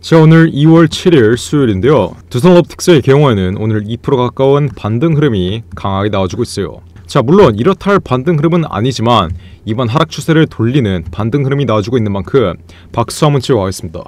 자 오늘 2월 7일 수요일인데요. 두산업 특수의 경우에는 오늘 2% 가까운 반등 흐름이 강하게 나와주고 있어요. 자 물론 이렇다 할 반등 흐름은 아니지만 이번 하락 추세를 돌리는 반등 흐름이 나와주고 있는 만큼 박수 한번 치고 가겠습니다.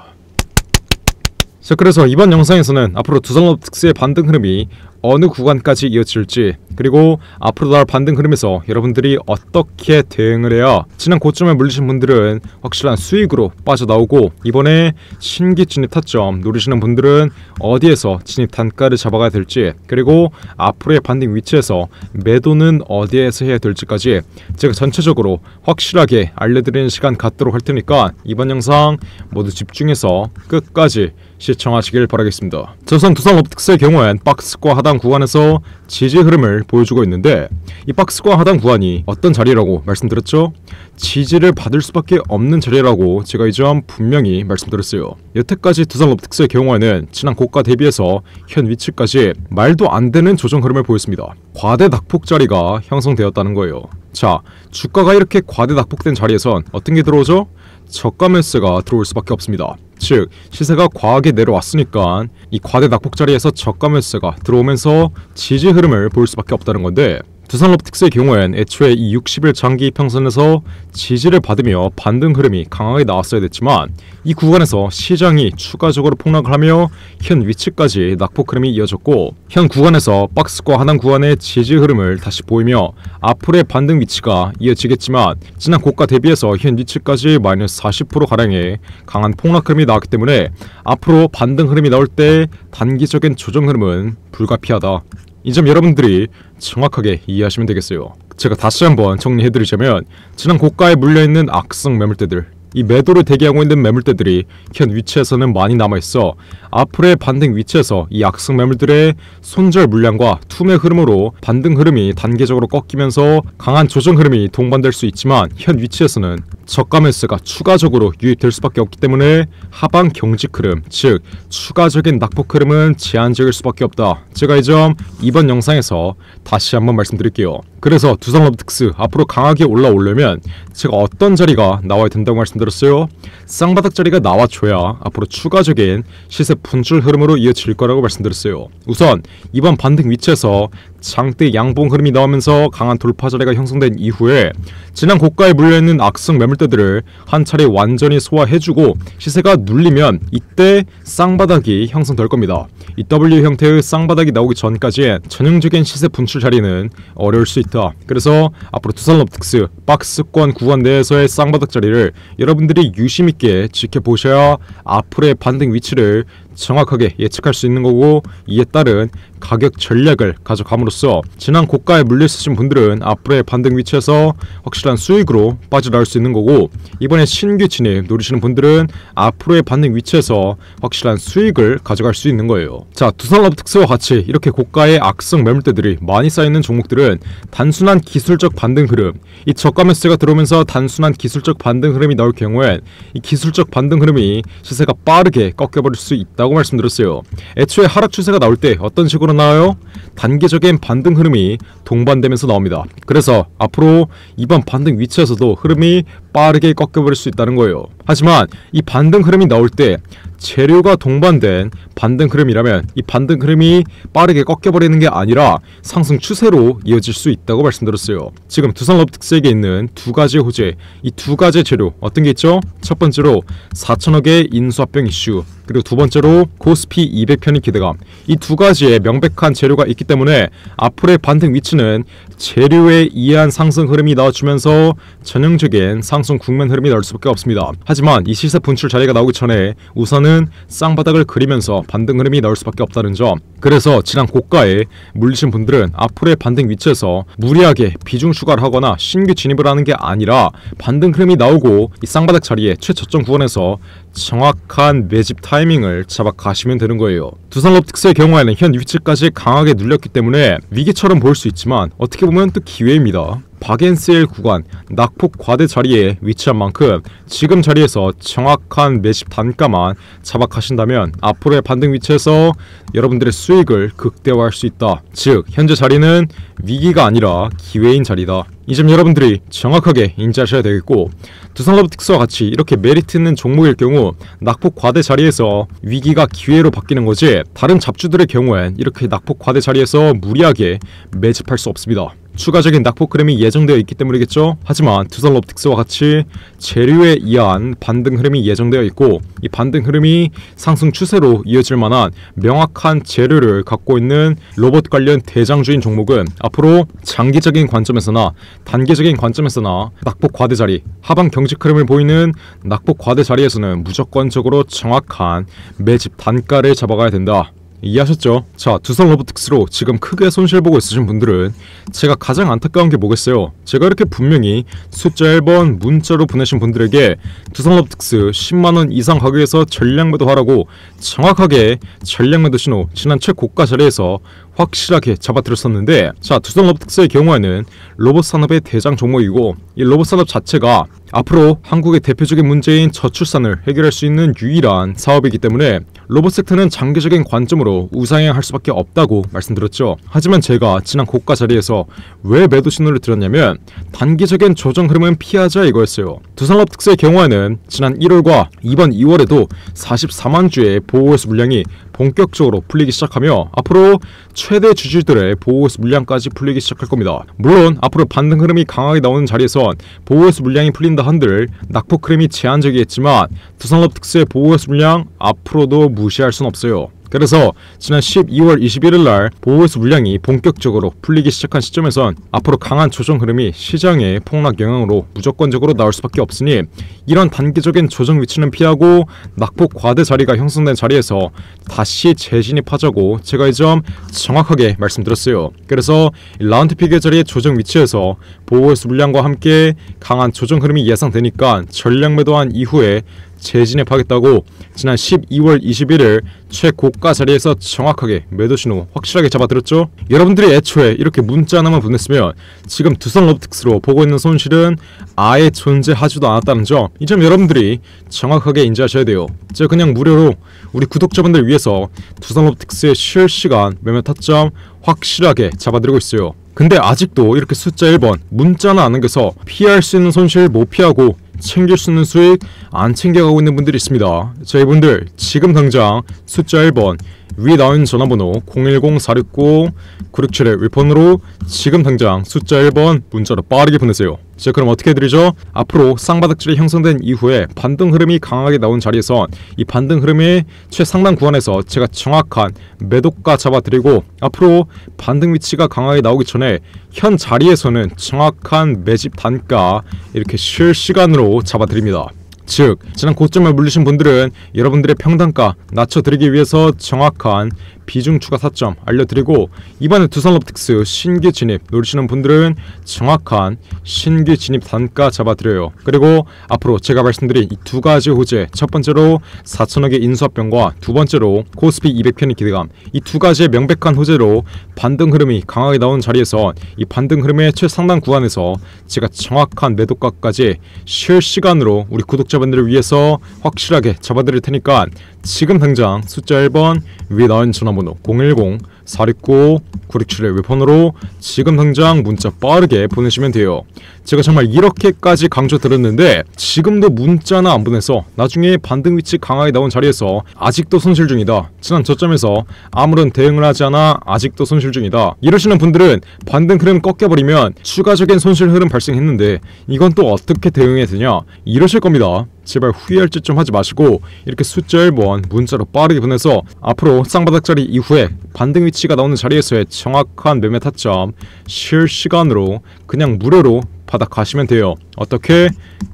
자 그래서 이번 영상에서는 앞으로 두산업 특수의 반등 흐름이 어느 구간까지 이어질지 그리고 앞으로 나올 반등 흐름에서 여러분들이 어떻게 대응을 해야 지난 고점에 물리신 분들은 확실한 수익으로 빠져나오고 이번에 신기 진입 타점 노리시는 분들은 어디에서 진입 단가를 잡아가야 될지 그리고 앞으로의 반등 위치에서 매도는 어디에서 해야 될지까지 제가 전체적으로 확실하게 알려드리는 시간 갖도록 할 테니까 이번 영상 모두 집중해서 끝까지 시청하시길 바라겠습니다. 저선 두산 업특수의 경우엔 박스과 하단 구간에서 지지 흐름을 보여주고 있는데 이 박스과 하단 구간이 어떤 자리라고 말씀드렸죠? 지지를 받을 수밖에 없는 자리라고 제가 이 점 분명히 말씀드렸어요. 여태까지 두산업 특수의 경우에는 지난 고가 대비해서 현 위치까지 말도 안 되는 조정 흐름을 보였습니다. 과대 낙폭 자리가 형성되었다는 거예요. 자, 주가가 이렇게 과대 낙폭된 자리에선 어떤 게 들어오죠? 저가 매수가 들어올 수밖에 없습니다. 즉 시세가 과하게 내려왔으니까 이 과대 낙폭 자리에서 저가 매수가 들어오면서 지지 흐름을 볼 수밖에 없다는 건데 두산롭틱스의 경우엔 애초에 이 60일 장기 평선에서 지지를 받으며 반등 흐름이 강하게 나왔어야 됐지만 이 구간에서 시장이 추가적으로 폭락을 하며 현 위치까지 낙폭 흐름이 이어졌고 현 구간에서 박스과 하단 구간의 지지 흐름을 다시 보이며 앞으로의 반등 위치가 이어지겠지만 지난 고가 대비해서 현 위치까지 마이너스 40%가량의 강한 폭락 흐름이 나왔기 때문에 앞으로 반등 흐름이 나올 때 단기적인 조정 흐름은 불가피하다. 이 점 여러분들이 정확하게 이해하시면 되겠어요. 제가 다시 한번 정리해드리자면 지난 고가에 물려있는 악성 매물대들 이 매도를 대기하고 있는 매물대들이 현 위치에서는 많이 남아있어 앞으로의 반등 위치에서 이 악성 매물들의 손절 물량과 투매 흐름으로 반등 흐름이 단계적으로 꺾이면서 강한 조정 흐름이 동반될 수 있지만 현 위치에서는 저가 매수가 추가적으로 유입될 수밖에 없기 때문에 하방 경직 흐름 즉 추가적인 낙폭 흐름은 제한적일 수밖에 없다. 제가 이 점 이번 영상에서 다시 한번 말씀드릴게요. 그래서 두산업 특스 앞으로 강하게 올라오려면 제가 어떤 자리가 나와야 된다고 말씀드렸 어요? 쌍바닥 자리가 나와줘야 앞으로 추가적인 시세 분출 흐름으로 이어질 거라고 말씀드렸어요. 우선 이번 반등 위치에서 장대 양봉 흐름이 나오면서 강한 돌파 자리가 형성된 이후에 지난 고가에 물려있는 악성 매물대들을 한 차례 완전히 소화해주고 시세가 눌리면 이때 쌍바닥이 형성될 겁니다. 이 W 형태의 쌍바닥이 나오기 전까지 전형적인 시세 분출 자리는 어려울 수 있다. 그래서 앞으로 투산럽특스 박스권 구간 내에서의 쌍바닥 자리를 여러분들이 유심있게 지켜보셔야 앞으로의 반등 위치를 정확하게 예측할 수 있는 거고 이에 따른 가격 전략을 가져감으로써 지난 고가에 물려 있으신 분들은 앞으로의 반등 위치에서 확실한 수익으로 빠져나올 수 있는 거고 이번에 신규 진입 노리시는 분들은 앞으로의 반등 위치에서 확실한 수익을 가져갈 수 있는 거예요. 자 두산업 특수와 같이 이렇게 고가의 악성 매물대들이 많이 쌓이는 종목들은 단순한 기술적 반등 흐름 이 저가 매수가 들어오면서 단순한 기술적 반등 흐름이 나올 경우엔 이 기술적 반등 흐름이 시세가 빠르게 꺾여버릴 수 있다 고 말씀드렸어요. 애초에 하락 추세가 나올 때 어떤 식으로 나와요? 단계적인 반등 흐름이 동반되면서 나옵니다. 그래서 앞으로 이번 반등 위치에서도 흐름이 빠르게 꺾여버릴 수 있다는 거예요. 하지만 이 반등 흐름이 나올 때 재료가 동반된 반등 흐름이라면 이 반등 흐름이 빠르게 꺾여버리는 게 아니라 상승 추세로 이어질 수 있다고 말씀드렸어요. 지금 두산업 특색에 있는 두 가지 호재, 이 두 가지 재료 어떤 게 있죠? 첫 번째로 4천억의 인수합병 이슈, 그리고 두 번째로 코스피 200편의 기대감. 이 두 가지의 명백한 재료가 있기 때문에 앞으로의 반등 위치는 재료에 이해한 상승 흐름이 나와주면서 전형적인 상승 국면 흐름이 나올 수밖에 없습니다. 하지만 이 시세 분출 자리가 나오기 전에 우선은 쌍바닥을 그리면서 반등 흐름이 나올 수밖에 없다는 점. 그래서 지난 고가에 물리신 분들은 앞으로의 반등 위치에서 무리하게 비중 추가를 하거나 신규 진입을 하는 게 아니라 반등 흐름이 나오고 이 쌍바닥 자리에 최저점 구간에서 정확한 매집 타이밍을 잡아 가시면 되는 거예요. 두산롭 특수의 경우에는 현 위치까지 강하게 눌렸기 때문에 위기처럼 보일 수 있지만 어떻게 보면 또 기회입니다. 박앤세일 구간 낙폭 과대 자리에 위치한 만큼 지금 자리에서 정확한 매집 단가만 잡아가신다면 앞으로의 반등 위치에서 여러분들의 수익을 극대화할 수 있다. 즉 현재 자리는 위기가 아니라 기회인 자리다. 이 점 여러분들이 정확하게 인지하셔야 되겠고 두산로보틱스와 같이 이렇게 메리트 있는 종목일 경우 낙폭 과대 자리에서 위기가 기회로 바뀌는 거지 다른 잡주들의 경우엔 이렇게 낙폭 과대 자리에서 무리하게 매집할 수 없습니다. 추가적인 낙폭 흐름이 예정되어 있기 때문이겠죠. 하지만 두산 롭틱스와 같이 재료에 의한 반등 흐름이 예정되어 있고 이 반등 흐름이 상승 추세로 이어질 만한 명확한 재료를 갖고 있는 로봇 관련 대장주인 종목은 앞으로 장기적인 관점에서나 단기적인 관점에서나 낙폭 과대 자리, 하방 경직 흐름을 보이는 낙폭 과대 자리에서는 무조건적으로 정확한 매집 단가를 잡아가야 된다. 이해하셨죠? 자, 두산 로보틱스로 지금 크게 손실 보고 있으신 분들은 제가 가장 안타까운 게 뭐겠어요? 제가 이렇게 분명히 숫자 1번 문자로 보내신 분들에게 두산 로보틱스 10만원 이상 가격에서 전략 매도 하라고 정확하게 전략 매도 신호 지난 최고가 자리에서 확실하게 잡아들었었는데 자 두산 로보틱스의 경우에는 로봇 산업의 대장 종목이고 이 로봇 산업 자체가 앞으로 한국의 대표적인 문제인 저출산을 해결할 수 있는 유일한 사업이기 때문에 로봇 섹터는 장기적인 관점으로 우상향할 수밖에 없다고 말씀드렸죠. 하지만 제가 지난 고가 자리에서 왜 매도 신호를 드렸냐면 단기적인 조정 흐름은 피하자 이거였어요. 두산로보틱스의 경우에는 지난 1월과 이번 2월에도 44만 주의 보호회수 물량이 본격적으로 풀리기 시작하며 앞으로 최대 주주들의 보호회수 물량까지 풀리기 시작할 겁니다. 물론 앞으로 반등 흐름이 강하게 나오는 자리에선 보호회수 물량이 풀린다 한들 낙폭 흐름이 제한적이겠지만 두산럽특수의 보호회수 물량 앞으로도 무시할 순 없어요. 그래서 지난 12월 21일 날 보호회수 물량이 본격적으로 풀리기 시작한 시점에선 앞으로 강한 조정 흐름이 시장의 폭락 영향으로 무조건적으로 나올 수밖에 없으니 이런 단기적인 조정 위치는 피하고 낙폭 과대 자리가 형성된 자리에서 다시 재진입하자고 제가 이 점 정확하게 말씀드렸어요. 그래서 라운드 픽의 자리의 조정 위치에서 보호회수 물량과 함께 강한 조정 흐름이 예상되니까 전량 매도한 이후에 재진입하겠다고 지난 12월 21일 최고가 자리에서 정확하게 매도 신호 확실하게 잡아들었죠? 여러분들이 애초에 이렇게 문자 하나만 보냈으면 지금 두산 로보틱스로 보고 있는 손실은 아예 존재하지도 않았다는 점. 이 점 여러분들이 정확하게 인지하셔야 돼요. 제가 그냥 무료로 우리 구독자분들 위해서 두산 로보틱스의 실시간 매매 타점 확실하게 잡아드리고 있어요. 근데 아직도 이렇게 숫자 1번 문자나 안 남겨서 피할 수 있는 손실 못 피하고 챙길 수 있는 수익 안 챙겨가고 있는 분들이 있습니다. 저희분들 지금 당장 숫자 1번 위 나온 전화번호 010-469-967의 위폰으로 지금 당장 숫자 1번 문자로 빠르게 보내세요. 자 그럼 어떻게 해드리죠? 앞으로 쌍바닥줄이 형성된 이후에 반등 흐름이 강하게 나온 자리에서 이 반등 흐름의 최상단 구간에서 제가 정확한 매도가 잡아드리고 앞으로 반등 위치가 강하게 나오기 전에 현 자리에서는 정확한 매집 단가 이렇게 실시간으로 잡아드립니다. 즉 지난 고점을 물리신 분들은 여러분들의 평단가 낮춰드리기 위해서 정확한 비중 추가 사점 알려드리고 이번에 두산롭틱스 신규 진입 노리시는 분들은 정확한 신규 진입 단가 잡아드려요. 그리고 앞으로 제가 말씀드린 이 두 가지 호재 첫 번째로 4천억의 인수합병과 두 번째로 코스피 200편의 기대감 이 두 가지의 명백한 호재로 반등 흐름이 강하게 나온 자리에서 이 반등 흐름의 최상단 구간에서 제가 정확한 매도가까지 실시간으로 우리 구독자분들을 위해서 확실하게 잡아드릴 테니까 지금 당장 숫자 1번 위에 나온 전화번호 010-469-967의 웹폰으로 지금 당장 문자 빠르게 보내시면 돼요. 제가 정말 이렇게까지 강조 드렸는데 지금도 문자나 안 보내서 나중에 반등 위치 강하게 나온 자리에서 아직도 손실 중이다. 지난 저점에서 아무런 대응을 하지 않아 아직도 손실 중이다. 이러시는 분들은 반등 흐름 꺾여버리면 추가적인 손실 흐름 발생했는데 이건 또 어떻게 대응해야 되냐 이러실 겁니다. 제발 후회할 짓 좀 하지 마시고 이렇게 숫자 1번 문자로 빠르게 보내서 앞으로 쌍바닥자리 이후에 반등 위치가 나오는 자리에서의 정확한 매매 타점 실시간으로 그냥 무료로 받아 가시면 돼요. 어떻게?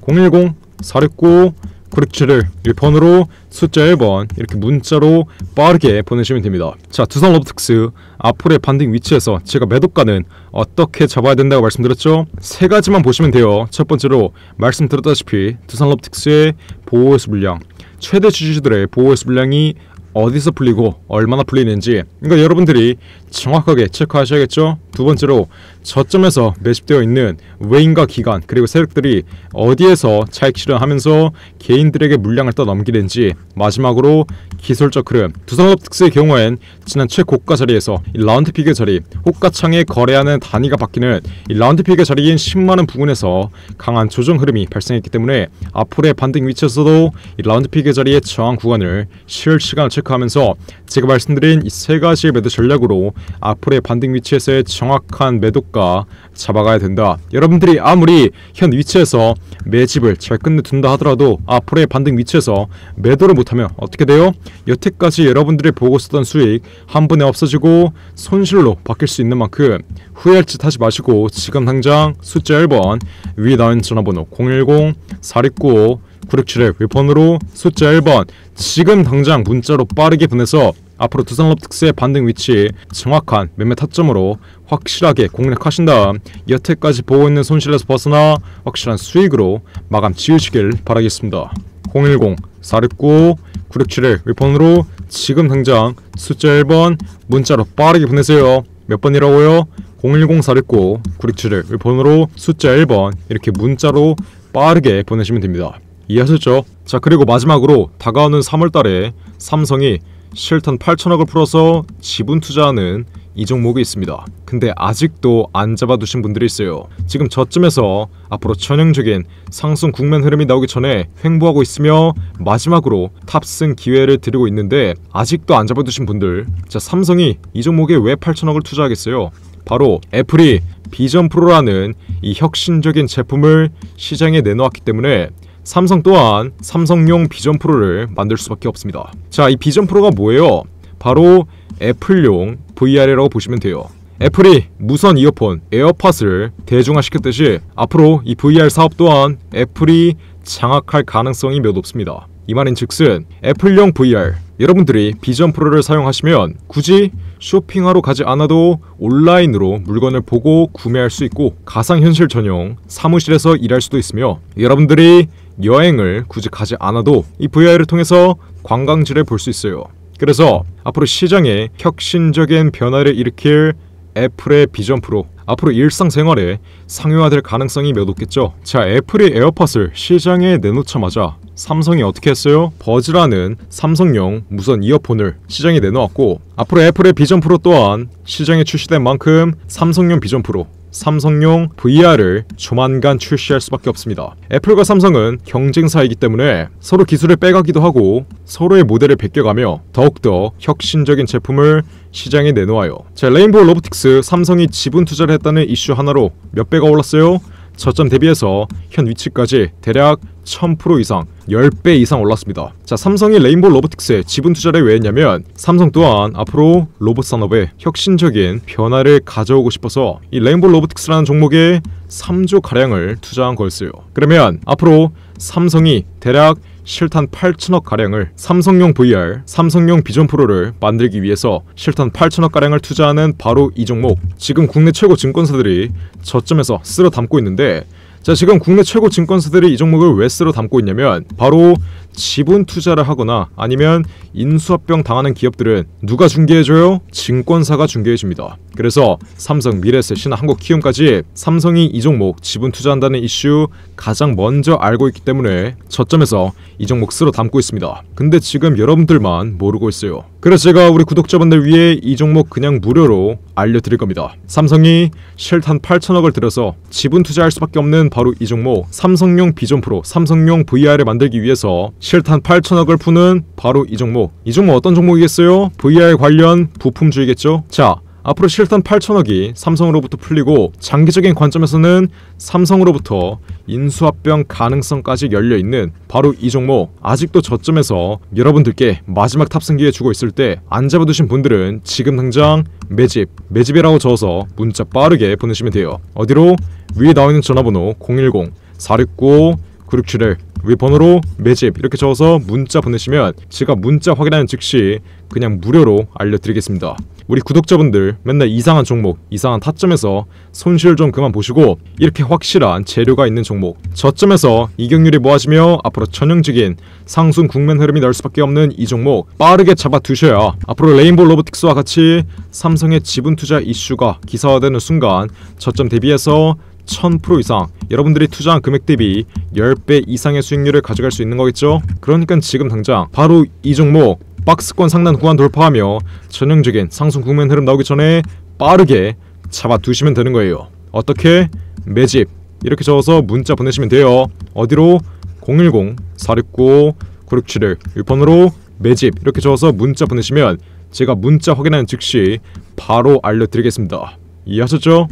010 469 967을 1번으로 숫자 1번 이렇게 문자로 빠르게 보내시면 됩니다. 자, 두산 로보틱스 앞으로의 반등 위치에서 제가 매도가는 어떻게 잡아야 된다고 말씀드렸죠? 세 가지만 보시면 돼요. 첫 번째로 말씀드렸다시피 두산 로보틱스의 보호회수 물량 최대 주주들의 보호회수 물량이 어디서 풀리고 얼마나 풀리는지 이거 여러분들이 정확하게 체크하셔야겠죠. 두 번째로 저점에서 매집되어 있는 외인과 기관 그리고 세력들이 어디에서 차익 실현하면서 개인들에게 물량을 떠넘기는지 마지막으로 기술적 흐름 두산로보틱스의 경우엔 지난 최고가 자리에서 이 round figure 자리 호가창에 거래하는 단위가 바뀌는 이 round figure 자리인 10만원 부근에서 강한 조정 흐름이 발생했기 때문에 앞으로의 반등 위치에서도 이 round figure 자리의 저항 구간을 실시간을 체크하면서 제가 말씀드린 이 세 가지의 매도 전략으로 앞으로의 반등 위치에서의 정확한 매도가 잡아가야 된다. 여러분들이 아무리 현 위치에서 매집을 잘 끝내둔다 하더라도 앞으로의 반등 위치에서 매도를 못하면 어떻게 돼요? 여태까지 여러분들이 보고 쓰던 수익 한 번에 없어지고 손실로 바뀔 수 있는 만큼 후회할 짓 하지 마시고 지금 당장 숫자 1번 위에 나온 전화번호 010-4695 967의 웹폰으로 숫자 1번 지금 당장 문자로 빠르게 보내서 앞으로 두산업 특수의 반등 위치 정확한 매매 타점으로 확실하게 공략하신 다음 여태까지 보고 있는 손실에서 벗어나 확실한 수익으로 마감 지으시길 바라겠습니다. 010-4695-9671 웹폰으로 지금 당장 숫자 1번 문자로 빠르게 보내세요. 몇 번이라고요? 010-469-9671 웹폰으로 숫자 1번 이렇게 문자로 빠르게 보내시면 됩니다. 이해하셨죠? 자 그리고 마지막으로 다가오는 3월달에 삼성이 실탄 8천억을 풀어서 지분 투자하는 이 종목이 있습니다. 근데 아직도 안 잡아두신 분들이 있어요. 지금 저점에서 앞으로 전형적인 상승 국면 흐름이 나오기 전에 횡보하고 있으며 마지막으로 탑승 기회를 드리고 있는데 아직도 안 잡아두신 분들 자 삼성이 이 종목에 왜 8천억을 투자하겠어요? 바로 애플이 비전 프로라는 이 혁신적인 제품을 시장에 내놓았기 때문에 삼성 또한 삼성용 비전 프로를 만들 수밖에 없습니다. 자, 이 비전 프로가 뭐예요? 바로 애플용 VR이라고 보시면 돼요. 애플이 무선 이어폰 에어팟을 대중화시켰듯이 앞으로 이 VR 사업 또한 애플이 장악할 가능성이 몇 없습니다. 이 말인 즉슨 애플용 VR 여러분들이 비전 프로를 사용하시면 굳이 쇼핑하러 가지 않아도 온라인으로 물건을 보고 구매할 수 있고 가상현실 전용 사무실에서 일할 수도 있으며 여러분들이 여행을 굳이 가지 않아도 이 VR을 통해서 관광지를 볼 수 있어요. 그래서 앞으로 시장에 혁신적인 변화를 일으킬 애플의 비전 프로 앞으로 일상생활에 상용화될 가능성이 몇 없겠죠. 자, 애플이 에어팟을 시장에 내놓자마자 삼성이 어떻게 했어요? 버즈라는 삼성용 무선 이어폰을 시장에 내놓았고 앞으로 애플의 비전 프로 또한 시장에 출시된 만큼 삼성용 비전 프로 삼성용 VR을 조만간 출시할 수밖에 없습니다. 애플과 삼성은 경쟁사이기 때문에 서로 기술을 빼가기도 하고 서로의 모델을 베껴가며 더욱더 혁신적인 제품을 시장에 내놓아요. 자, 레인보우 로보틱스 삼성이 지분 투자를 했다는 이슈 하나로 몇 배가 올랐어요? 저점 대비해서 현 위치까지 대략 1000% 이상 10배 이상 올랐습니다. 자, 삼성이 레인보우 로보틱스에 지분 투자를 왜 했냐면 삼성 또한 앞으로 로봇 산업에 혁신적인 변화를 가져오고 싶어서 이 레인보우 로보틱스라는 종목에 3조 가량을 투자한 거였어요. 그러면 앞으로 삼성이 대략 실탄 8천억 가량을 삼성용 VR, 삼성용 비전 프로를 만들기 위해서 실탄 8천억 가량을 투자하는 바로 이 종목. 지금 국내 최고 증권사들이 저점에서 쓸어 담고 있는데 자 지금 국내 최고 증권사들이 이 종목을 왜 쓸어 담고 있냐면 바로 지분 투자를 하거나 아니면 인수합병 당하는 기업들은 누가 중개해줘요? 증권사가 중개해줍니다. 그래서 삼성, 미래에셋이나 한국키움까지 삼성이 이 종목 지분 투자한다는 이슈 가장 먼저 알고 있기 때문에 저점에서 이 종목 쓸어 담고 있습니다. 근데 지금 여러분들만 모르고 있어요. 그래서 제가 우리 구독자분들 위해 이 종목 그냥 무료로 알려드릴 겁니다. 삼성이 실탄 8천억을 들여서 지분 투자할 수밖에 없는 바로 이 종목 삼성용 비전 프로, 삼성용 VR을 만들기 위해서 실탄 8천억을 푸는 바로 이 종목. 이 종목 어떤 종목이겠어요? VR 관련 부품주이겠죠? 자, 앞으로 실탄 8천억이 삼성으로부터 풀리고 장기적인 관점에서는 삼성으로부터 인수합병 가능성까지 열려 있는 바로 이 종목 아직도 저점에서 여러분들께 마지막 탑승기에 주고 있을 때 안 잡아두신 분들은 지금 당장 매집 매집이라고 적어서 문자 빠르게 보내시면 돼요 어디로 위에 나와 있는 전화번호 010 469 967을 위 번호로 매집 이렇게 적어서 문자 보내시면 제가 문자 확인하는 즉시 그냥 무료로 알려드리겠습니다. 우리 구독자분들 맨날 이상한 종목, 이상한 타점에서 손실 좀 그만 보시고 이렇게 확실한 재료가 있는 종목 저점에서 이격률이 모아지며 앞으로 전형적인 상승 국면 흐름이 나올 수밖에 없는 이 종목 빠르게 잡아 두셔야 앞으로 레인보우 로보틱스와 같이 삼성의 지분 투자 이슈가 기사화되는 순간 저점 대비해서 1000% 이상 여러분들이 투자한 금액 대비 10배 이상의 수익률을 가져갈 수 있는 거겠죠? 그러니까 지금 당장 바로 이 종목 박스권 상단 구간 돌파하며 전형적인 상승 국면 흐름 나오기 전에 빠르게 잡아 두시면 되는 거예요. 어떻게? 매집 이렇게 적어서 문자 보내시면 돼요. 어디로? 010-469-9671 1번으로 매집 이렇게 적어서 문자 보내시면 제가 문자 확인하는 즉시 바로 알려드리겠습니다. 이해하셨죠?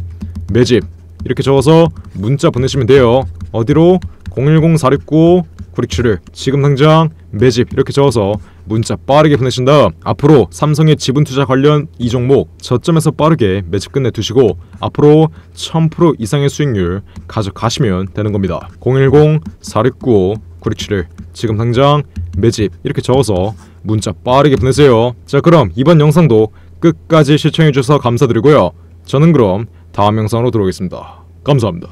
매집 이렇게 적어서 문자 보내시면 돼요. 어디로? 010-469-9671 지금 당장 매집 이렇게 적어서 문자 빠르게 보내신 다음 앞으로 삼성의 지분 투자 관련 이 종목 저점에서 빠르게 매집 끝내 두시고 앞으로 1000% 이상의 수익률 가져가시면 되는 겁니다. 010-469-9671 지금 당장 매집 이렇게 적어서 문자 빠르게 보내세요. 자 그럼 이번 영상도 끝까지 시청해 주셔서 감사드리고요. 저는 그럼 다음 영상으로 들어오겠습니다. 감사합니다.